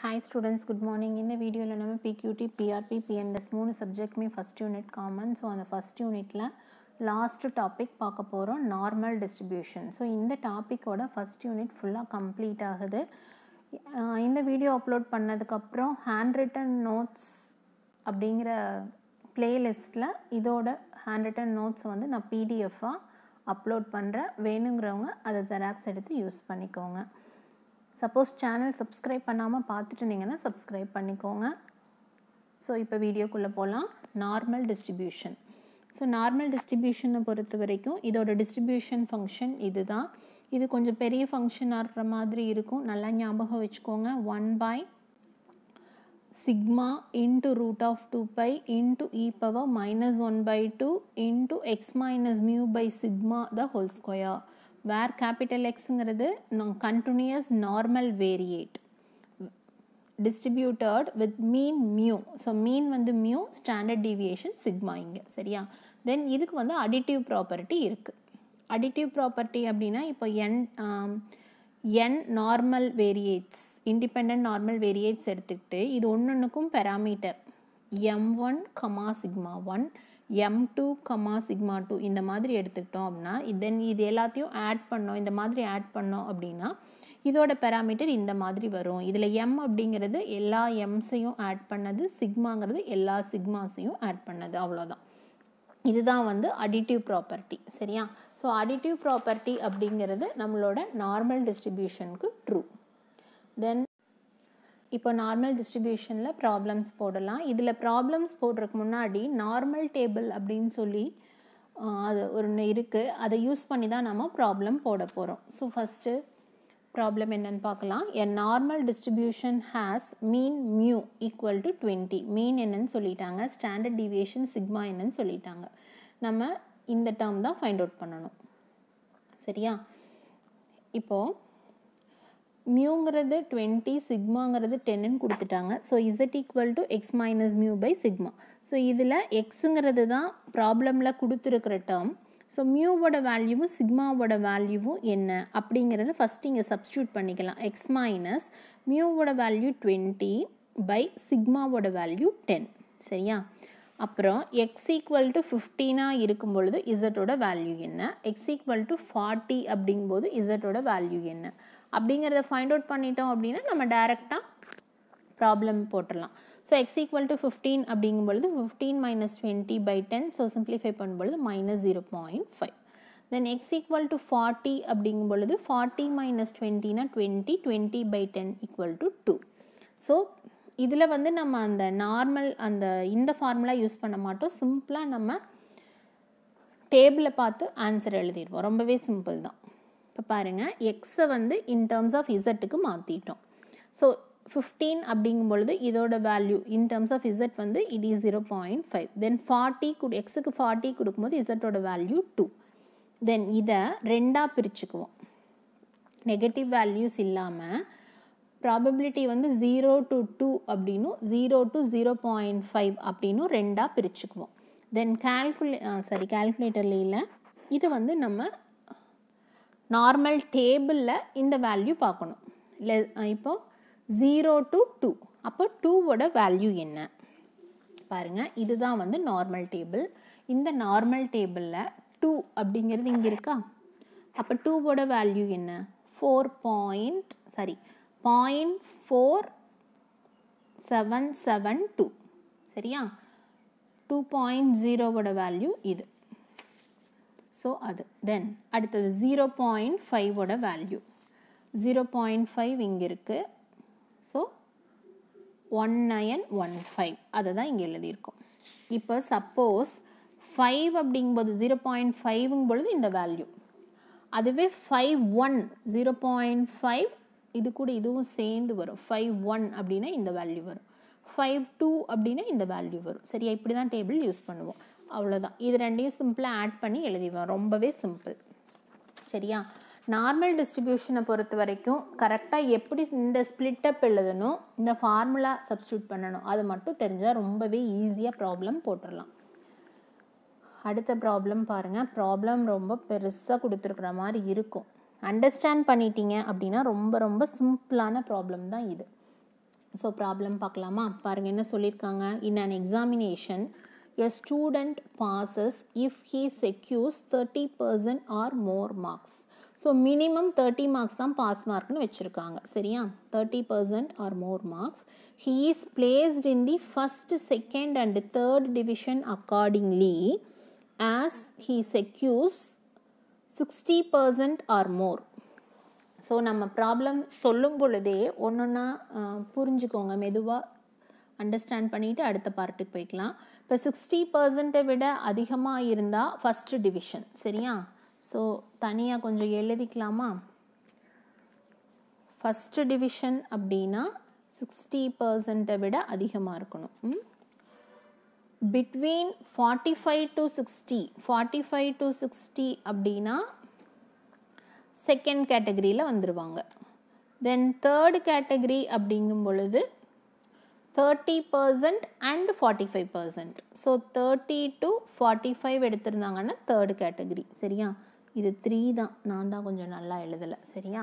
Hi students good morning இந்த வீடியோவில் நம்ம பிக்யூடி பிஆர்பி பிஎன்எஸ் மூணு சப்ஜெக்ட்மே ஃபஸ்ட் யூனிட் காமன் ஸோ அந்த ஃபஸ்ட் யூனிட்டில் லாஸ்ட் டாபிக் பார்க்க போகிறோம் நார்மல் டிஸ்ட்ரிபியூஷன் ஸோ இந்த டாப்பிக்கோட ஃபஸ்ட் யூனிட் ஃபுல்லாக கம்ப்ளீட் ஆகுது. இந்த வீடியோ அப்லோட் பண்ணதுக்கப்புறம் ஹேண்ட் ரிட்டன் நோட்ஸ் அப்படிங்கிற பிளேலிஸ்ட்டில் இதோட ஹேண்ட் ரிட்டன் நோட்ஸை வந்து நான் பிடிஎஃபாக அப்லோட் பண்ணுறேன் வேணுங்கிறவங்க அதை ஜெராக்ஸ் எடுத்து யூஸ் பண்ணிக்கோங்க. சப்போஸ் சேனல் சப்ஸ்கிரைப் பண்ணாமல் பார்த்துட்டு இருந்தீங்கன்னா சப்ஸ்கிரைப் பண்ணிக்கோங்க. ஸோ இப்போ வீடியோக்குள்ளே போகலாம் நார்மல் டிஸ்ட்ரிபியூஷன் ஸோ நார்மல் டிஸ்ட்ரிபியூஷனை பொறுத்த வரைக்கும் இதோட டிஸ்ட்ரிபியூஷன் ஃபங்க்ஷன் இதுதான். இது கொஞ்சம் பெரிய ஃபங்க்ஷனாக இருக்கிற மாதிரி இருக்கும். நல்லா ஞாபகம் வச்சுக்கோங்க. One by sigma into root of 2 pi into e power minus 1 by 2 into x minus mu by sigma the whole square. Where capital எக்ஸுங்கிறது continuous normal variate distributed with mean mu so mean வந்து mu standard deviation sigma இங்கே சரியா then இதுக்கு வந்து additive property இருக்குது additive property அப்படின்னா இப்போ n n normal variates independent normal variates எடுத்துக்கிட்டு இது ஒன்று ஒன்றுக்கும் parameter m one comma sigma one m two comma sigma two இந்த மாதிரி எடுத்துக்கிட்டோம் அப்படின்னா தென் இது எல்லாத்தையும் ஆட் பண்ணோம் இந்த மாதிரி ஆட் பண்ணோம் அப்படின்னா இதோட பெராமீட்டர் இந்த மாதிரி வரும். இதில் எம் அப்படிங்கிறது எல்லா எம்ஸையும் ஆட் பண்ணது சிக்மாங்கிறது எல்லா சிக்மாஸையும் ஆட் பண்ணது அவ்வளோதான் இதுதான் வந்து அடிட்டிவ் ப்ராப்பர்ட்டி சரியா? ஸோ அடிட்டிவ் ப்ராப்பர்ட்டி அப்படிங்கிறது நம்மளோட நார்மல் டிஸ்ட்ரிபியூஷனுக்கு ட்ரூ தென் இப்போ நார்மல் டிஸ்ட்ரிபியூஷனில் ப்ராப்ளம்ஸ் போடலாம். இதில் ப்ராப்ளம்ஸ் போடுறதுக்கு முன்னாடி நார்மல் டேபிள் அப்படின்னு சொல்லி அது ஒன்று இருக்குது அதை யூஸ் பண்ணி தான் நம்ம ப்ராப்ளம் போட போகிறோம் ஸோ ஃபஸ்ட்டு ப்ராப்ளம் என்னன்னு பார்க்கலாம். A normal distribution has mean mu equal to twenty mean என்னன்னு சொல்லிட்டாங்க. ஸ்டாண்டர்ட் டிவியேஷன் சிக்மா என்னன்னு சொல்லிட்டாங்க. நம்ம இந்த டேர்ம் தான் ஃபைண்ட் அவுட் பண்ணணும். சரியா? இப்போது மியூங்கிறது டுவெண்ட்டி சிக்மாங்கிறது டென்னு கொடுத்துட்டாங்க. So z equal to x minus mu by sigma so இதில் எக்ஸுங்கிறது தான் ப்ராப்ளமில் கொடுத்துருக்கிற டேர்ம் ஸோ மியூவோட வேல்யூவும் சிக்மாவோட வேல்யூவும் என்ன? அப்படிங்கிறத ஃபஸ்ட்டு இங்கே சப்ஸ்டியூட் பண்ணிக்கலாம். எக்ஸ் மைனஸ் மியூவோட வேல்யூ டுவெண்ட்டி பை சிக்மாவோட வேல்யூ டென் சரியா? அப்புறம் எக்ஸ் ஈக்குவல் டு ஃபிஃப்டீனாக இருக்கும் பொழுது இசட்டோட வேல்யூ என்ன? எக்ஸ் ஈக்குவல் டு ஃபார்ட்டி அப்படிங்கும்போது இசட்டோட வேல்யூ என்ன? அப்படிங்கிறத ஃபைண்ட் அவுட் பண்ணிட்டோம் அப்படின்னா நம்ம டைரெக்டாக ப்ராப்ளம் போட்டுடலாம். So x equal to fifteen அப்படிங்கும் பொழுது fifteen minus twenty by ten so simplify பண்ணும்பொழுது minus zero point five then x equal to forty அப்படிங்கும் பொழுது forty minus டுவெண்ட்டினா twenty twenty by ten equal to two so இதில் வந்து நம்ம அந்த normal அந்த இந்த ஃபார்முலா யூஸ் பண்ண மாட்டோம். சிம்பிளாக நம்ம டேபிளை பார்த்து ஆன்சர் எழுதிடுவோம். ரொம்பவே சிம்பிள் தான். இப்போ பாருங்கள் எக்ஸை வந்து இன் டேர்ம்ஸ் ஆஃப் இசட்டுக்கு மாற்றிட்டோம் ஸோ ஃபிஃப்டீன் அப்படிங்கும் பொழுது இதோட value in terms of z வந்து it is zero point five then forty கொடு எக்ஸுக்கு ஃபார்ட்டி கொடுக்கும்போது இசட்டோட வேல்யூ டூ தென் இதை ரெண்டாக பிரிச்சுக்குவோம். நெகட்டிவ் வேல்யூஸ் இல்லாமல் ப்ராபபிலிட்டி வந்து ஜீரோ டு டூ அப்படின்னும் zero to zero point five அப்படின்னும் ரெண்டாக பிரிச்சுக்குவோம். தென் கால்குலே சாரி கால்குலேட்டரில் இல்லை. இது வந்து நம்ம நார்மல் டேபிளில் இந்த வேல்யூ பார்க்கணும். இல்லை இப்போது ஜீரோ டு டூ அப்போ டூவோட வேல்யூ என்ன? பாருங்கள் இதுதான் வந்து நார்மல் டேபிள் இந்த நார்மல் டேபிளில் டூ அப்படிங்கிறது இங்கே இருக்கா? அப்போ டூவோட வேல்யூ என்ன? Four point sorry point four seven seven two சரியா? டூ பாயிண்ட் ஜீரோவோட வேல்யூ இது. ஸோ அது. தென் அடுத்தது ஜீரோ பாயிண்ட் ஃபைவோட வேல்யூ ஜீரோ பாயிண்ட் ஃபைவ் இங்கே இருக்குது so one nine one five அதை தான் இங்கே எழுதியிருக்கோம். இப்போ சப்போஸ் ஃபைவ் அப்படிங்கும்போது ஜீரோ பாயிண்ட் ஃபைவ்ங்கும் பொழுது இந்த வேல்யூ அதுவே five one zero point five இது கூட இதுவும் சேர்ந்து வரும். ஃபைவ் ஒன் அப்படின்னா இந்த வேல்யூ வரும். ஃபைவ் டூ அப்படின்னா இந்த வேல்யூ வரும். சரியா? இப்படி தான் டேபிள் யூஸ் பண்ணுவோம். அவ்வளோதான் இது ரெண்டையும் சிம்பிளாக ஆட் பண்ணி எழுதிடுவோம் ரொம்பவே சிம்பிள் சரியா? நார்மல் டிஸ்ட்ரிபியூஷனை பொறுத்த வரைக்கும் கரெக்டாக எப்படி இந்த ஸ்பிளிட்டப் எழுதணும் இந்த ஃபார்முலா சப்ஸ்டியூட் பண்ணணும் அது மட்டும் தெரிஞ்சால் ரொம்பவே ஈஸியாக ப்ராப்ளம் போட்டுடலாம். அடுத்த ப்ராப்ளம் பாருங்கள் ப்ராப்ளம் ரொம்ப பெருசாக கொடுத்துருக்குற மாதிரி இருக்கும். அண்டர்ஸ்டாண்ட் பண்ணிட்டீங்க அப்படின்னா ரொம்ப ரொம்ப சிம்பிளான ப்ராப்ளம் தான் இது. ஸோ ப்ராப்ளம் பார்க்கலாமா? பாருங்கள் என்ன சொல்லியிருக்காங்க? In an examination a student passes if he secures thirty percent or more marks so minimum thirty marks தான் பாஸ் மார்க்னு வச்சுருக்காங்க. சரியா? Thirty percent or more marks he is placed in the first second and third division accordingly as he secures sixty percent or more so நம்ம problem சொல்லும் பொழுதே ஒன்று ஒன்றா புரிஞ்சுக்கோங்க. மெதுவாக அண்டர்ஸ்டாண்ட் பண்ணிவிட்டு அடுத்த பார்ட்டுக்கு போய்க்கலாம். இப்போ சிக்ஸ்டி பர்சன்ட்டை விட அதிகமாக இருந்தால் ஃபஸ்ட்டு டிவிஷன் சரியா? ஸோ தனியாக கொஞ்சம் எழுதிக்கலாமா? ஃபஸ்ட்டு டிவிஷன் அப்படின்னா சிக்ஸ்டி பர்சன்ட்டை விட அதிகமாக இருக்கணும். Between forty five to sixty forty five to sixty அப்படின்னா செகண்ட் கேட்டகரியில் வந்துடுவாங்க தென் தேர்டு கேட்டகரி அப்படிங்கும் பொழுது thirty percent and forty five percent so thirty to forty five எடுத்திருந்தாங்கன்னா third category சரியா? இது த்ரீ தான். நான் தான் கொஞ்சம் நல்லா எழுதலை. சரியா?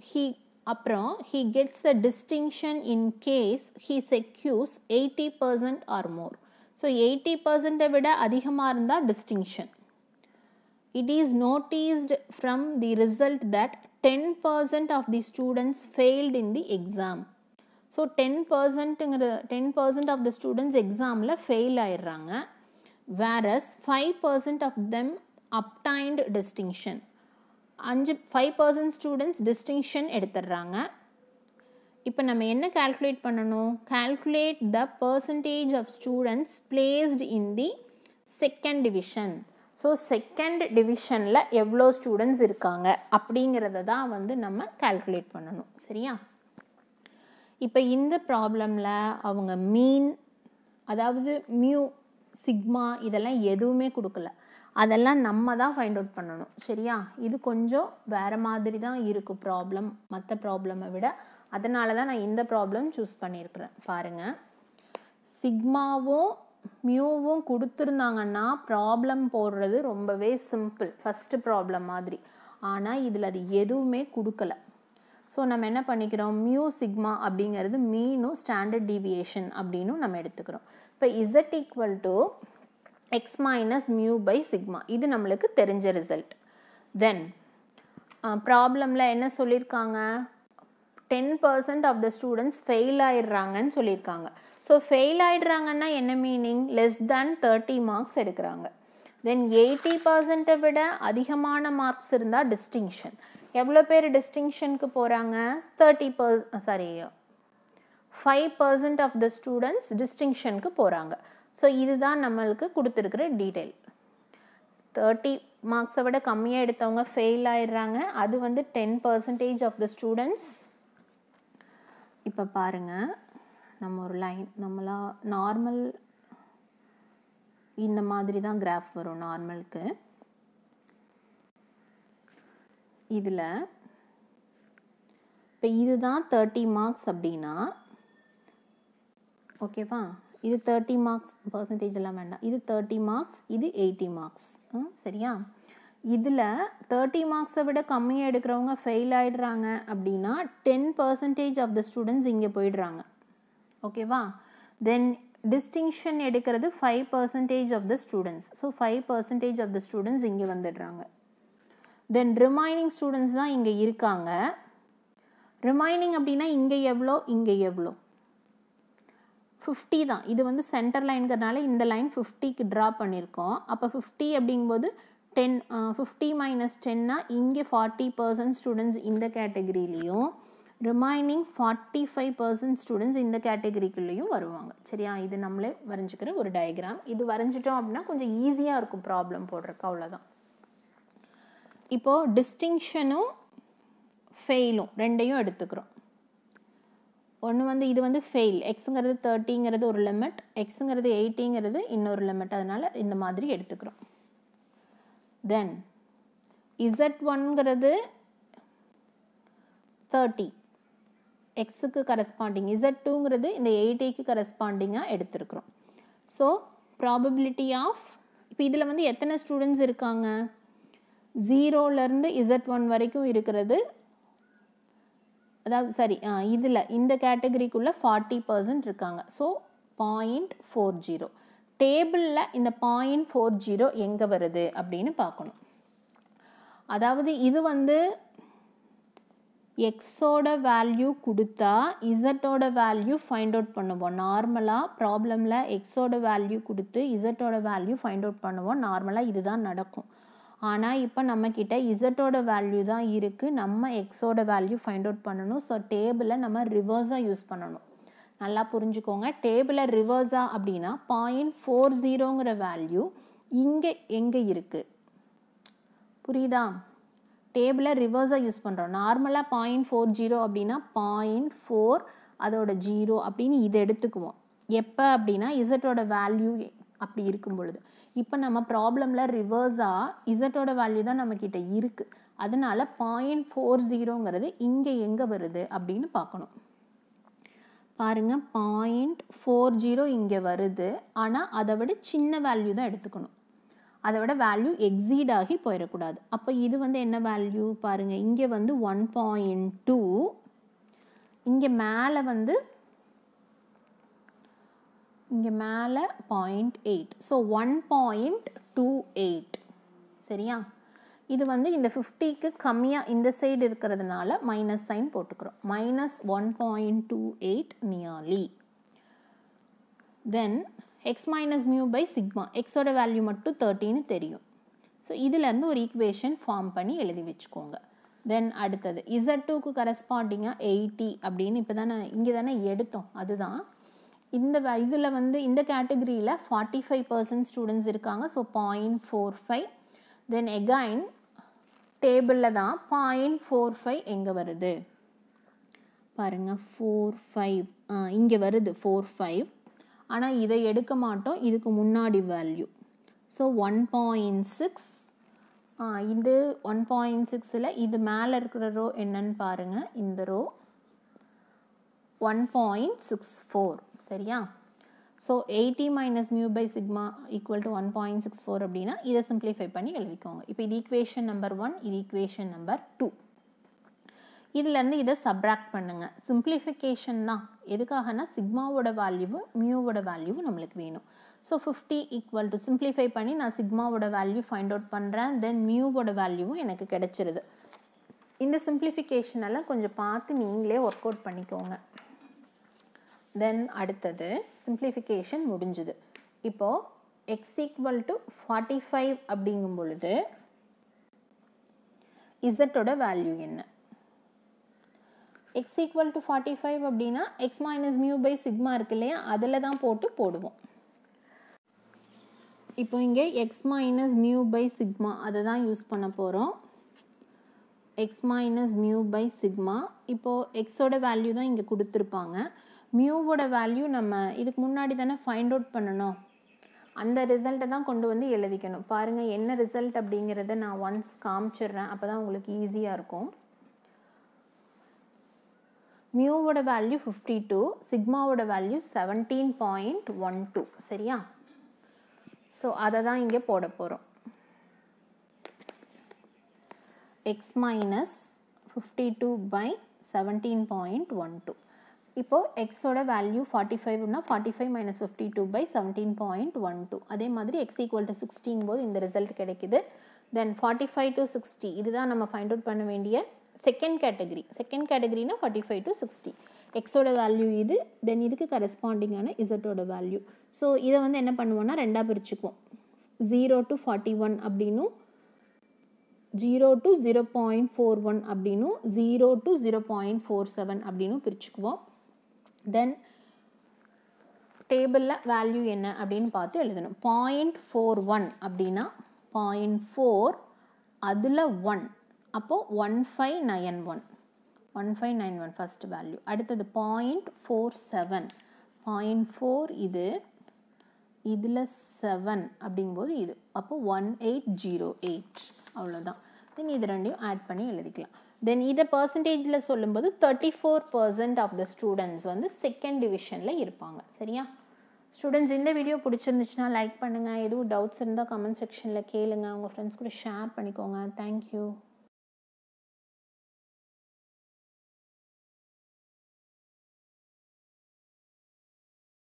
ஹீ அப்புறம் he gets a distinction in case he secures eighty percent or more so eighty பர்சன்ட்டை விட அதிகமாக இருந்தால் distinction it is noticed from the result that 10% of the students failed in the exam. So ten பர்சன்ட்டுங்கிற ten percent of the students எக்ஸாமில் fail ஆயிடுறாங்க. Whereas five percent of them obtained distinction அஞ்சு five percent students distinction எடுத்துடுறாங்க. இப்போ நம்ம என்ன calculate பண்ணணும்? Calculate the percentage of students placed in the second division so second டிவிஷனில் எவ்வளோ ஸ்டூடெண்ட்ஸ் இருக்காங்க அப்படிங்கிறத தான் வந்து நம்ம கால்குலேட் பண்ணணும். சரியா? இப்போ இந்த ப்ராப்ளமில் அவங்க மீன் அதாவது மியூ சிக்மா இதெல்லாம் எதுவுமே கொடுக்கல. அதெல்லாம் நம்ம தான் ஃபைண்ட் அவுட் பண்ணணும். சரியா? இது கொஞ்சம் வேறு மாதிரி தான் இருக்கும் ப்ராப்ளம் மற்ற ப்ராப்ளமை விட. அதனால தான் நான் இந்த ப்ராப்ளம் சூஸ் பண்ணியிருக்கிறேன் பாருங்கள் சிக்மாவும் மியூவும் கொடுத்துருந்தாங்கன்னா ப்ராப்ளம் போடுறது ரொம்பவே சிம்பிள் ஃபஸ்ட்டு ப்ராப்ளம் மாதிரி. ஆனால் இதில் அது எதுவுமே கொடுக்கல. ஸோ நம்ம என்ன பண்ணிக்கிறோம்? மியூ சிக்மா அப்படிங்கிறது மீனும் ஸ்டாண்டர்ட் டிவியேஷன் அப்படின்னு நம்ம எடுத்துக்கிறோம். இப்போ z equal to x minus mu by sigma இது நம்மளுக்கு தெரிஞ்ச ரிசல்ட் தென் ப்ராப்ளமில் என்ன சொல்லியிருக்காங்க? Ten percent of the students fail ஆயிடுறாங்கன்னு சொல்லியிருக்காங்க. ஸோ ஃபெயில் ஆகிடுறாங்கன்னா என்ன meaning less than thirty marks எடுக்கிறாங்க. தென் எயிட்டி பர்சன்ட்டை விட அதிகமான மார்க்ஸ் இருந்தால் டிஸ்டிங்ஷன் எவ்வளோ பேர் டிஸ்டிங்ஷனுக்கு போகிறாங்க thirty per sorry five percent of the students டிஸ்டிங்ஷனுக்கு போகிறாங்க ஸோ இதுதான் நம்மளுக்கு கொடுத்துருக்குற டீட்டெயில் தேர்ட்டி மார்க்ஸை விட கம்மியாக எடுத்தவங்க ஃபெயில் ஆயிடுறாங்க. அது வந்து ten percentage of the students இப்போ பாருங்கள் நம்ம ஒரு லைன் நம்மளா நார்மல் இந்த மாதிரி தான் கிராஃப் வரும் நார்மலுக்கு இதில் இப்போ இதுதான் தேர்ட்டி மார்க்ஸ் அப்படின்னா ஓகேவா இது தேர்ட்டி மார்க்ஸ் பர்சன்டேஜ் எல்லாம் வேண்டாம். இது தேர்ட்டி மார்க்ஸ் இது எயிட்டி மார்க்ஸ் சரியா? இதில் தேர்ட்டி மார்க்ஸை விட கம்மியாக எடுக்கிறவங்க ஃபெயில் ஆகிடுறாங்க அப்படின்னா ten percentage of the students இங்கே போயிடுறாங்க. ஓகேவா தென் டிஸ்டிங்ஷன் எடுக்கிறது five percentage of the students so five percentage of the students இங்கே வந்துடுறாங்க. தென் ரிமைனிங் ஸ்டூடெண்ட்ஸ் தான் இங்கே இருக்காங்க. ரிமைனிங் அப்படின்னா இங்கே எவ்வளோ இங்கே எவ்வளோ? ஃபிஃப்டி தான். இது வந்து சென்டர் லைன்கிறனால இந்த லைன் ஃபிஃப்டிக்கு ட்ரா பண்ணியிருக்கோம் அப்போ ஃபிஃப்டி அப்படிங்கும்போது டென் ஃபிஃப்டி மைனஸ் டென்னா இங்கே ஃபார்ட்டி பர்சன்ட் ஸ்டூடெண்ட்ஸ் இந்த கேட்டகரியிலையும் remaining forty five percent students இந்த கேட்டகரிக்குள்ளேயும் வருவாங்க. சரியா? இது நம்மளே வரைஞ்சிக்கிற ஒரு டயக்ராம் இது வரைஞ்சிட்டோம் அப்படின்னா கொஞ்சம் ஈஸியாக இருக்கும் ப்ராப்ளம் போடுறக்கு அவ்வளோதான் இப்போது டிஸ்டிங்ஷனும் ஃபெயிலும் ரெண்டையும் எடுத்துக்கிறோம். ஒன்று வந்து இது வந்து ஃபெயில் எக்ஸுங்கிறது தேர்ட்டிங்கிறது ஒரு லிமிட் எக்ஸுங்கிறது எயிட்டிங்கிறது இன்னொரு லிமிட் அதனால் இந்த மாதிரி எடுத்துக்கிறோம். தென் இசட் ஒன்ங்கிறது தேர்ட்டி எக்ஸுக்கு கரஸ்பாண்டிங் இசட் டூங்கிறது இந்த எயிட்டிக்கு கரஸ்பாண்டிங்காக எடுத்துருக்குறோம். ஸோ ப்ராபபிலிட்டி ஆஃப் இப்போ இதில் வந்து எத்தனை ஸ்டூடெண்ட்ஸ் இருக்காங்க? ஜீரோலேருந்து இசட் ஒன் வரைக்கும் இருக்கிறது. அதாவது சரி இதில் இந்த கேட்டகரிக்குள்ளே ஃபார்ட்டி பர்சன்ட் இருக்காங்க. ஸோ பாயிண்ட் ஃபோர் ஜீரோ டேபிளில் இந்த பாயிண்ட் ஃபோர் ஜீரோ எங்கே வருது அப்படின்னு பார்க்கணும். அதாவது இது வந்து எக்ஸோட வேல்யூ கொடுத்தா இசட்டோட வேல்யூ ஃபைண்ட் அவுட் பண்ணுவோம். நார்மலாக ப்ராப்ளமில் எக்ஸோட வேல்யூ கொடுத்து இசட்டோட வேல்யூ ஃபைண்ட் அவுட் பண்ணுவோம். நார்மலாக இதுதான் நடக்கும். ஆனால் இப்போ நம்மக்கிட்ட இசட்டோட வேல்யூ தான் இருக்குது நம்ம எக்ஸோட வேல்யூ ஃபைண்ட் அவுட் பண்ணணும். ஸோ டேபிளை நம்ம ரிவர்ஸாக யூஸ் பண்ணணும். நல்லா புரிஞ்சுக்கோங்க. டேபிளை ரிவர்ஸாக அப்படின்னா பாயிண்ட் ஃபோர் ஜீரோங்கிற வேல்யூ இங்கே எங்கே இருக்குது புரியுதா? டேபிளை ரிவர்ஸாக யூஸ் பண்ணுறோம் நார்மலாக பாயிண்ட் ஃபோர் ஜீரோ அப்படின்னா பாயிண்ட் ஃபோர் அதோட ஜீரோ அப்படின்னு இதை எடுத்துக்குவோம். எப்போ அப்படின்னா இசட்டோட வேல்யூ அப்படி இருக்கும் பொழுது. இப்போ நம்ம ப்ராப்ளமில் ரிவர்ஸாக இசட்டோட வேல்யூ தான் நம்மக்கிட்ட இருக்குது அதனால பாயிண்ட் ஃபோர் ஜீரோங்கிறது இங்கே எங்கே வருது அப்படின்னு பார்க்கணும். பாருங்க பாயிண்ட் ஃபோர் ஜீரோ இங்கே வருது. ஆனால் அதை விட சின்ன வேல்யூ தான் எடுத்துக்கணும். அதோட வேல்யூ எக்ஸீட் ஆகி போயிடக்கூடாது. அப்போ இது வந்து என்ன வேல்யூ பாருங்கள் இங்கே வந்து ஒன் பாயிண்ட் டூ இங்கே மேலே வந்து இங்கே மேலே point eight so one point two eight சரியா? இது வந்து இந்த ஃபிஃப்டிக்கு கம்மியாக இந்த சைடு இருக்கிறதுனால மைனஸ் சைன் போட்டுக்கிறோம். Minus one point two eight nearly then x minus mu by sigma எக்ஸோட வேல்யூ மட்டும் தேர்ட்டின்னு தெரியும். ஸோ இதுலேருந்து ஒரு ஈக்குவேஷன் ஃபார்ம் பண்ணி எழுதி வச்சுக்கோங்க. தென் அடுத்தது இசட் டூக்கு கரஸ்பாண்டிங்காக எயிட்டி அப்படின்னு இப்போ தானே இங்கே தானே எடுத்தோம். அதுதான். இந்த இதில் வந்து இந்த கேட்டகரியில் ஃபார்ட்டி ஃபைவ் பர்சன்ட் ஸ்டூடெண்ட்ஸ் இருக்காங்க. So point four five then again டேபிளில் தான் பாயிண்ட் ஃபோர் ஃபைவ் எங்கே வருது? பாருங்கள் ஃபோர் ஃபைவ் இங்கே வருது ஃபோர் ஃபைவ் ஆனால் இதை எடுக்க மாட்டோம். இதுக்கு முன்னாடி value so one point six இது ஒன் பாயிண்ட் சிக்ஸில் இது மேலே இருக்கிற ரோ என்னன்னு பாருங்கள் இந்த row one point six four சரியா? So eighty minus mu by sigma equal to one point six four அப்படின்னா இதை சிம்ப்ளிஃபை பண்ணி எழுதிக்கோங்க. இப்போ இது ஈக்குவேஷன் நம்பர் ஒன் இது ஈக்குவேஷன் நம்பர் டூ இதுலேருந்து இதை சப்ராக்ட் பண்ணுங்கள் சிம்பிளிஃபிகேஷன் தான். எதுக்காகனா சிக்மாவோட வேல்யூவும் மியூவோட வேல்யூவும் நம்மளுக்கு வேணும். So fifty equal to simplify பண்ணி நான் சிக்மாவோட வேல்யூ ஃபைண்ட் அவுட் பண்ணுறேன் தென் மியூவோட வேல்யூவும் எனக்கு கிடச்சிருது. இந்த சிம்பிளிஃபிகேஷன் எல்லாம் கொஞ்சம் பார்த்து நீங்களே ஒர்க் அவுட் பண்ணிக்கோங்க. தென் அடுத்தது சிம்பிளிஃபிகேஷன் முடிஞ்சுது. இப்போது x equal to forty five அப்படிங்கும் பொழுது இசட்டோட வேல்யூ என்ன? X equal to forty five அப்படின்னா x minus mu by sigma இருக்கு இல்லையா? அதில் தான் போட்டு போடுவோம். இப்போ இங்கே x minus mu by sigma அதை தான் யூஸ் பண்ண போகிறோம் x minus mu by sigma இப்போது எக்ஸோட வேல்யூ தான் இங்கே கொடுத்துருப்பாங்க. மியூவோட வேல்யூ நம்ம இதுக்கு முன்னாடி தானே ஃபைண்ட் அவுட் பண்ணணும். அந்த ரிசல்ட்டை தான் கொண்டு வந்து எழுதிக்கணும். பாருங்கள் என்ன ரிசல்ட் அப்படிங்கிறத நான் ஒன்ஸ் காமிச்சிடுறேன். அப்போ தான் உங்களுக்கு ஈஸியாக இருக்கும். மியூவோட value fifty two சிக்மாவோட value seventeen point one two சரியா? ஸோ அதை தான் இங்கே போட போகிறோம் x minus fifty two by seventeen point one two இப்போது எக்ஸோட value forty ஃபைவ்னா forty five minus fifty two by seventeen point one two அதே மாதிரி எக்ஸ் ஈக்குவல் டு சிக்ஸ்டிங் போது இந்த ரிசல்ட் கிடைக்குது. Then forty five to sixty இதுதான் நம்ம ஃபைண்ட் அவுட் பண்ண வேண்டிய செகண்ட் கேட்டகரி செகண்ட் கேட்டகரினா ஃபார்ட்டி ஃபைவ் டு சிக்ஸ்டி எக்ஸோட வேல்யூ இது தென் இதுக்கு கரஸ்பாண்டிங்கான இசட்டோட வேல்யூ ஸோ இதை வந்து என்ன பண்ணுவோம்னா ரெண்டாக பிரிச்சுக்குவோம். ஜீரோ டு ஃபார்ட்டி ஒன் அப்படின்னும் zero to zero point four one அப்படின்னும் zero to zero point four seven அப்படின்னும் பிரிச்சுக்குவோம். தென் டேபிளில் வேல்யூ என்ன அப்படின்னு பார்த்து எழுதணும். பாயிண்ட் ஃபோர் ஒன் அப்படின்னா பாயிண்ட் ஃபோர் அதில் ஒன் அப்போது one five nine one one five nine one first value அடுத்தது point four seven point four இது இதில் செவன் அப்படிங்கும்போது இது. அப்போ ஒன் எயிட் ஜீரோ எயிட் அவ்வளோதான் தென் இது ரெண்டையும் ஆட் பண்ணி எழுதிக்கலாம். தென் இதை பர்சன்டேஜில் சொல்லும்போது thirty four percent of the students வந்து செகண்ட் டிவிஷனில் இருப்பாங்க. சரியா? ஸ்டூடெண்ட்ஸ் இந்த வீடியோ பிடிச்சிருந்துச்சுன்னா லைக் பண்ணுங்கள் எதுவும் டவுட்ஸ் இருந்தால் கமெண்ட் செக்ஷனில் கேளுங்கள் உங்கள் ஃப்ரெண்ட்ஸ் கூட ஷேர் பண்ணிக்கோங்க. தேங்க்யூ